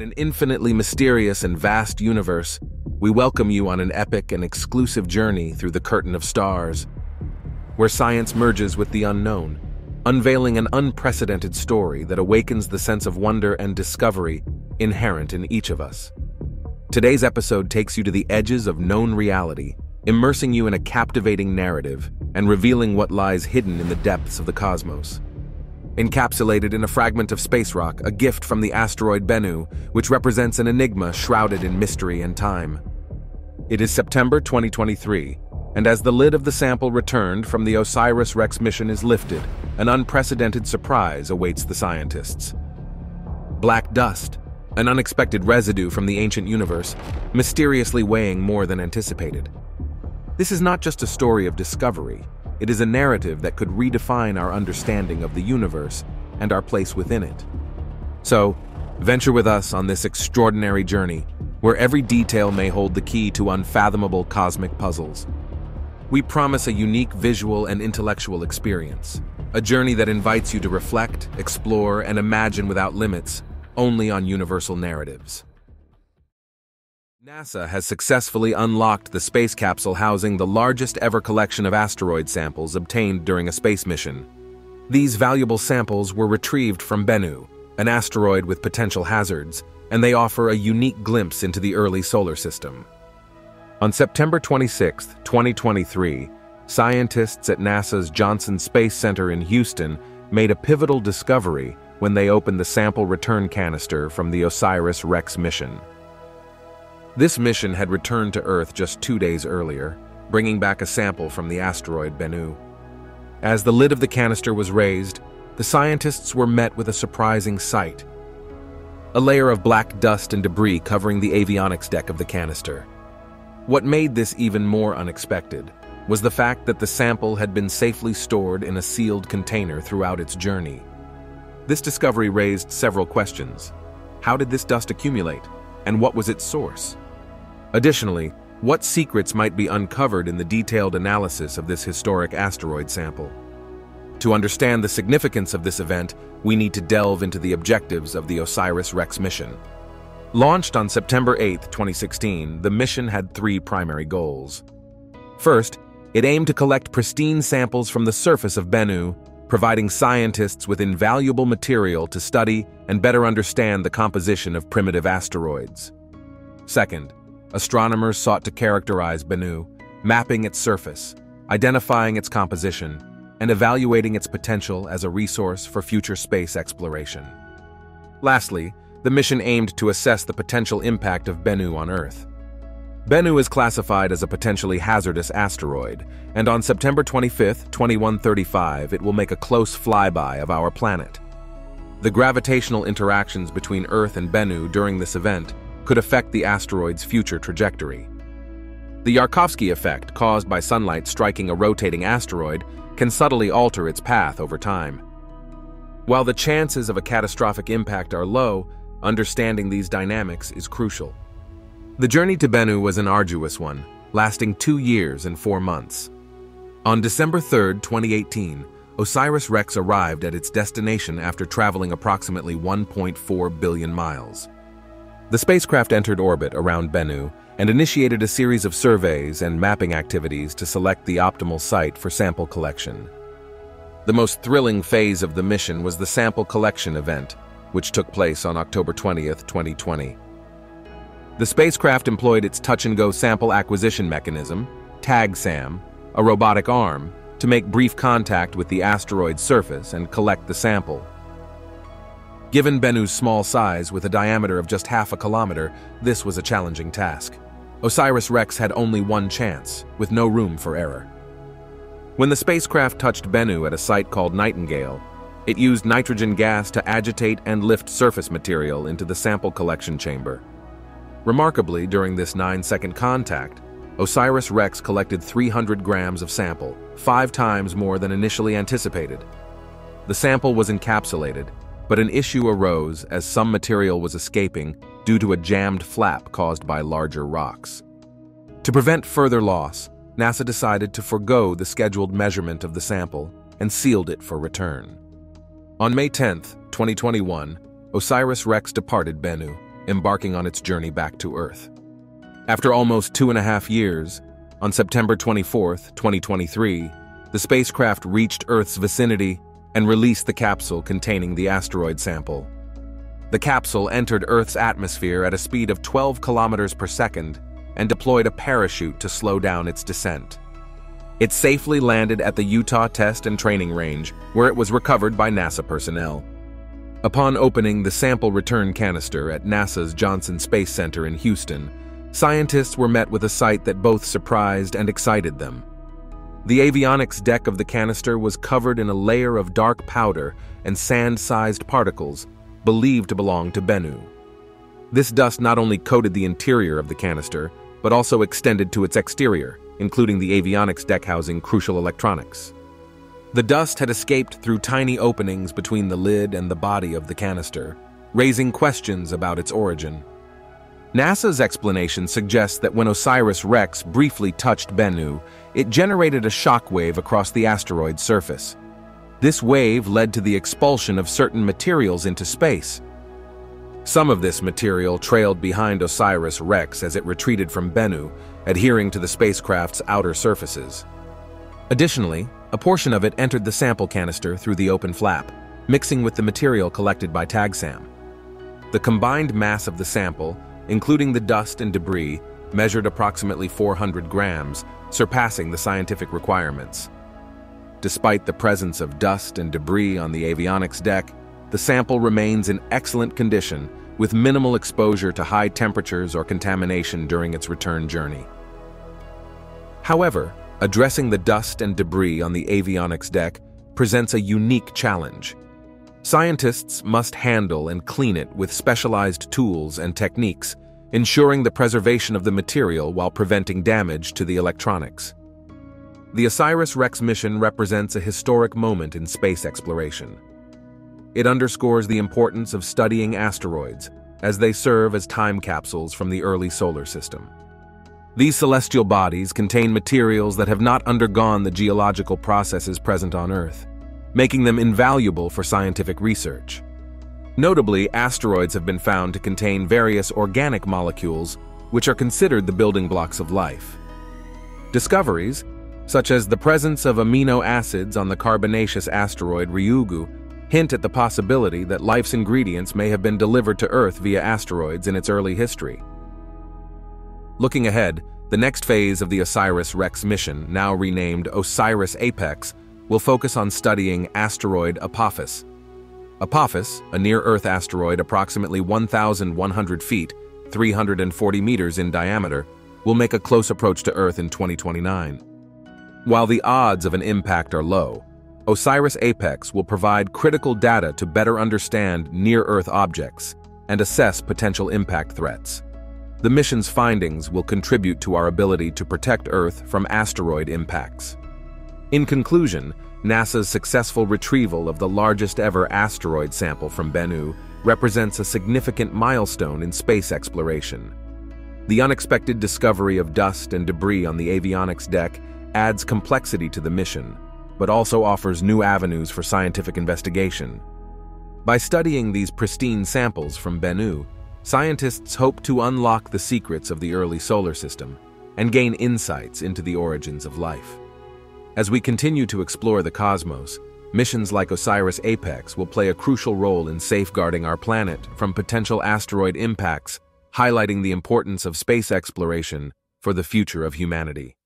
In an infinitely mysterious and vast universe, we welcome you on an epic and exclusive journey through the curtain of stars, where science merges with the unknown, unveiling an unprecedented story that awakens the sense of wonder and discovery inherent in each of us. Today's episode takes you to the edges of known reality, immersing you in a captivating narrative and revealing what lies hidden in the depths of the cosmos. Encapsulated in a fragment of space rock, a gift from the asteroid Bennu, which represents an enigma shrouded in mystery and time. It is September 2023, and as the lid of the sample returned from the OSIRIS-REx mission is lifted, an unprecedented surprise awaits the scientists. Black dust, an unexpected residue from the ancient universe, mysteriously weighing more than anticipated. This is not just a story of discovery, it is a narrative that could redefine our understanding of the universe and our place within it. So, venture with us on this extraordinary journey, where every detail may hold the key to unfathomable cosmic puzzles. We promise a unique visual and intellectual experience, a journey that invites you to reflect, explore, and imagine without limits, only on universal narratives. NASA has successfully unlocked the space capsule housing the largest ever collection of asteroid samples obtained during a space mission. These valuable samples were retrieved from Bennu, an asteroid with potential hazards, and they offer a unique glimpse into the early solar system. On September 26, 2023, scientists at NASA's Johnson Space Center in Houston made a pivotal discovery when they opened the sample return canister from the OSIRIS-REx mission. This mission had returned to Earth just two days earlier, bringing back a sample from the asteroid Bennu. As the lid of the canister was raised, the scientists were met with a surprising sight. A layer of black dust and debris covering the avionics deck of the canister. What made this even more unexpected was the fact that the sample had been safely stored in a sealed container throughout its journey. This discovery raised several questions. How did this dust accumulate? And what was its source? Additionally, what secrets might be uncovered in the detailed analysis of this historic asteroid sample? To understand the significance of this event, we need to delve into the objectives of the OSIRIS-REx mission. Launched on September 8, 2016, the mission had three primary goals. First, it aimed to collect pristine samples from the surface of Bennu, providing scientists with invaluable material to study and better understand the composition of primitive asteroids. Second, astronomers sought to characterize Bennu, mapping its surface, identifying its composition, and evaluating its potential as a resource for future space exploration. Lastly, the mission aimed to assess the potential impact of Bennu on Earth. Bennu is classified as a potentially hazardous asteroid, and on September 25, 2135, it will make a close flyby of our planet. The gravitational interactions between Earth and Bennu during this event could affect the asteroid's future trajectory. The Yarkovsky effect caused by sunlight striking a rotating asteroid can subtly alter its path over time. While the chances of a catastrophic impact are low, understanding these dynamics is crucial. The journey to Bennu was an arduous one, lasting two years and four months. On December 3, 2018, OSIRIS-REx arrived at its destination after traveling approximately 1.4 billion miles. The spacecraft entered orbit around Bennu and initiated a series of surveys and mapping activities to select the optimal site for sample collection. The most thrilling phase of the mission was the sample collection event, which took place on October 20, 2020. The spacecraft employed its touch-and-go sample acquisition mechanism, TAG-SAM, a robotic arm, to make brief contact with the asteroid's surface and collect the sample. Given Bennu's small size with a diameter of just half a kilometer, this was a challenging task. OSIRIS-REx had only one chance, with no room for error. When the spacecraft touched Bennu at a site called Nightingale, it used nitrogen gas to agitate and lift surface material into the sample collection chamber. Remarkably, during this nine-second contact, OSIRIS-REx collected 300 grams of sample, five times more than initially anticipated. The sample was encapsulated, but an issue arose as some material was escaping due to a jammed flap caused by larger rocks. To prevent further loss, NASA decided to forego the scheduled measurement of the sample and sealed it for return. On May 10, 2021, OSIRIS-REx departed Bennu, embarking on its journey back to Earth. After almost two and a half years, on September 24, 2023, the spacecraft reached Earth's vicinity and released the capsule containing the asteroid sample. The capsule entered Earth's atmosphere at a speed of 12 kilometers per second and deployed a parachute to slow down its descent. It safely landed at the Utah Test and Training Range, where it was recovered by NASA personnel. Upon opening the sample return canister at NASA's Johnson Space Center in Houston, scientists were met with a sight that both surprised and excited them. The avionics deck of the canister was covered in a layer of dark powder and sand-sized particles, believed to belong to Bennu. This dust not only coated the interior of the canister, but also extended to its exterior, including the avionics deck housing crucial electronics. The dust had escaped through tiny openings between the lid and the body of the canister, raising questions about its origin. NASA's explanation suggests that when OSIRIS-REx briefly touched Bennu, it generated a shock wave across the asteroid's surface. This wave led to the expulsion of certain materials into space. Some of this material trailed behind OSIRIS-REx as it retreated from Bennu, adhering to the spacecraft's outer surfaces. Additionally, a portion of it entered the sample canister through the open flap, mixing with the material collected by TAGSAM. The combined mass of the sample, including the dust and debris, measured approximately 400 grams, surpassing the scientific requirements. Despite the presence of dust and debris on the avionics deck, the sample remains in excellent condition with minimal exposure to high temperatures or contamination during its return journey. However, Addressing the dust and debris on the avionics deck presents a unique challenge. Scientists must handle and clean it with specialized tools and techniques, ensuring the preservation of the material while preventing damage to the electronics. The OSIRIS-REx mission represents a historic moment in space exploration. It underscores the importance of studying asteroids, as they serve as time capsules from the early solar system. These celestial bodies contain materials that have not undergone the geological processes present on Earth, making them invaluable for scientific research. Notably, asteroids have been found to contain various organic molecules which are considered the building blocks of life. Discoveries, such as the presence of amino acids on the carbonaceous asteroid Ryugu, hint at the possibility that life's ingredients may have been delivered to Earth via asteroids in its early history. Looking ahead, the next phase of the OSIRIS-REx mission, now renamed OSIRIS-APEX, will focus on studying asteroid Apophis. Apophis, a near-Earth asteroid approximately 1,100 feet, 340 meters in diameter, will make a close approach to Earth in 2029. While the odds of an impact are low, OSIRIS-APEX will provide critical data to better understand near-Earth objects and assess potential impact threats. The mission's findings will contribute to our ability to protect Earth from asteroid impacts. In conclusion, NASA's successful retrieval of the largest ever asteroid sample from Bennu represents a significant milestone in space exploration. The unexpected discovery of dust and debris on the avionics deck adds complexity to the mission, but also offers new avenues for scientific investigation. By studying these pristine samples from Bennu, Scientists hope to unlock the secrets of the early solar system and gain insights into the origins of life. As we continue to explore the cosmos, missions like OSIRIS-APEX will play a crucial role in safeguarding our planet from potential asteroid impacts, highlighting the importance of space exploration for the future of humanity.